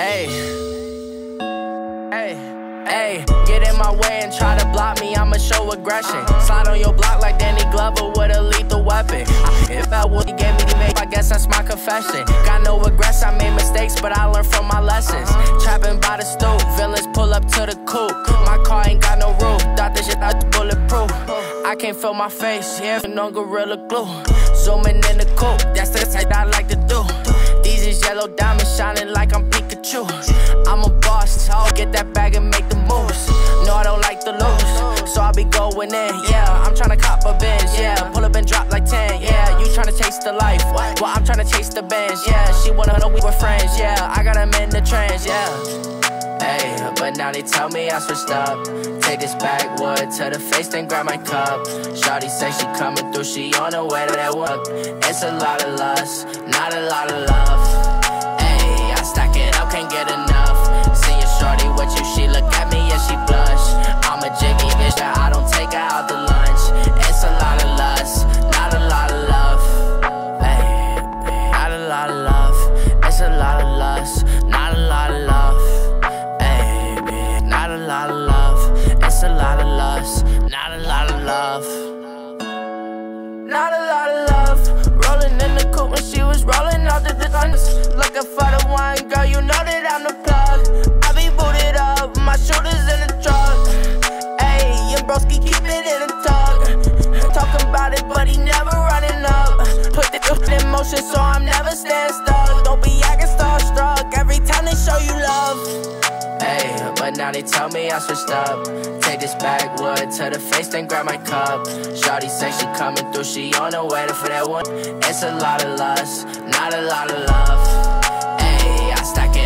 Hey. Hey. Hey, get in my way and try to block me, I'ma show aggression. Slide on your block like Danny Glover with a lethal weapon. If I would, he gave me the make, I guess that's my confession. Got no regrets, I made mistakes, but I learned from my lessons. Trapping by the stoop, villains pull up to the coupe. My car ain't got no roof, thought this shit was bulletproof. I can't feel my face, yeah, no gorilla glue. Zooming in the coupe, that's the type I like to do. These is yellow diamonds shining like I'm Pikachu. I'm a boss, so I'll get that bag and make the moves. No, I don't like to lose, so I'll be going in. Yeah, I'm trying to cop a Benz. Yeah, pull up and drop like 10. Yeah, you trying to taste the life. Well, I'm trying to chase the bands. Yeah, she wanna know we were friends. Yeah, I got them in the trans. Yeah. Hey, but now they tell me I switched up. Take this backwood to the face, then grab my cup. Shawty say she coming through, she on her way to that work. It's a lot of lust, not a lot of love. Can't get enough. Your broski keep it in the tug. Talking about it, but he never running up. Put the in motion, so I'm never stand stuck. Don't be acting starstruck every time they show you love. Hey, but now they tell me I switched up. Take this backwood to the face, then grab my cup. Shawty say she coming through, she on her way for that one. It's a lot of lust, not a lot of love. Hey, I stack it